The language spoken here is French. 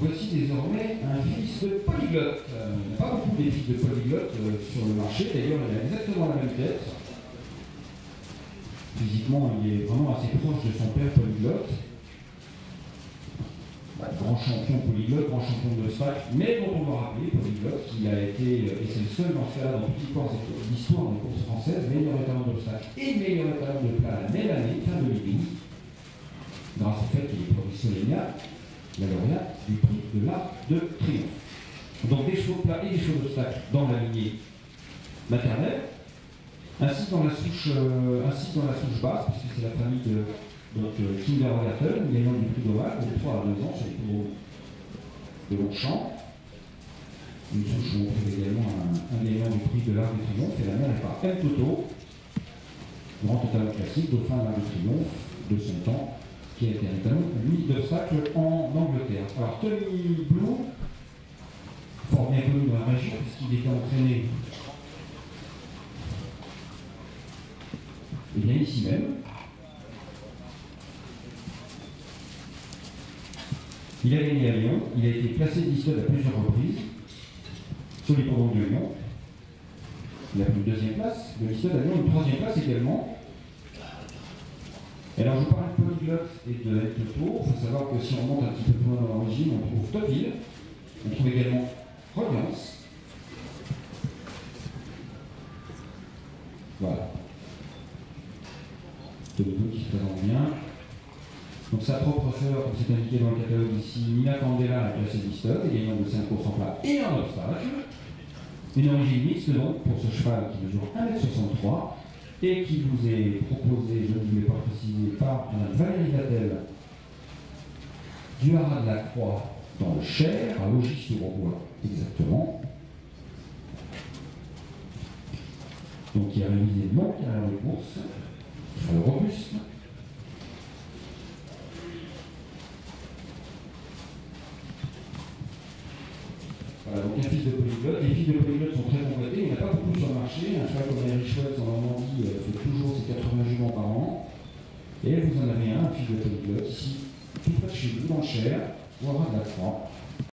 voici désormais un fils de polyglotte. Euh, Il n'y a pas beaucoup des fils de polyglotte euh, sur le marché, d'ailleurs il a exactement la même tête. Physiquement, il est vraiment assez proche de son père polyglotte. Bah, grand champion polyglotte, grand champion de l'obstacle, mais dont on va rappeler, polyglotte, qui a été, euh, et c'est le seul dans ce cas-là dans toute l'histoire des courses françaises, meilleur étalon d'obstacle et meilleur étalon de plat la même année, fin 2012, grâce au fait qu'il est professionnel la lauréate du prix de l'Arc de Triomphe. Donc des chevaux plats et des chevaux d'obstacle dans la lignée maternelle, ainsi dans la souche, euh, ainsi dans la souche basse, puisque c'est la famille de donc, euh, Kinder Regatel, gagnant du prix d'Oval, de 3 à 2 ans, c'est le de Longchamp. Une souche où on trouve également un, gagnant du prix de l'Arc de Triomphe, et la mère est par M. Toto, grand total classique, dauphin de l'Arc de Triomphe de son temps, qui a été un talon lui d'obstacle en Angleterre. Alors Tony Blue, fort bien connu dans la région, puisqu'il était entraîné et bien ici même. Il a gagné à Lyon, il a été placé d'Istode à plusieurs reprises, sur les programmes de Lyon. Il a pris une deuxième place, de l'Istode à Lyon, une troisième place également. Et alors je parle de et de Toto. Il faut savoir que si on monte un petit peu plus loin dans l'origine, on trouve Topil, on trouve également Reliance. Voilà. Toto qui se présente bien. Donc sa propre sœur, comme c'est indiqué dans le catalogue ici, Nina Candela, a classé d'Istode, gagnant de 5 courses en plat et en obstacle. Une origine mixte donc pour ce cheval qui mesure 1m63 et qui vous est proposé, je ne vous pas précisé, par Mme Valérie Vadel du Haras de la Croix dans le Cher, à Logis-sur-Bois exactement. Donc il a réalisé une longue carrière de course, sur le robuste. Voilà, donc un fils de polyglotte. Les fils de polyglotte sont très complétés, il n'y en a pas beaucoup sur le marché. Un cheval comme Eric Schweitz Et vous en avez un, un fils de de chez vous, dans le Cher, ou à Ras de la Croix.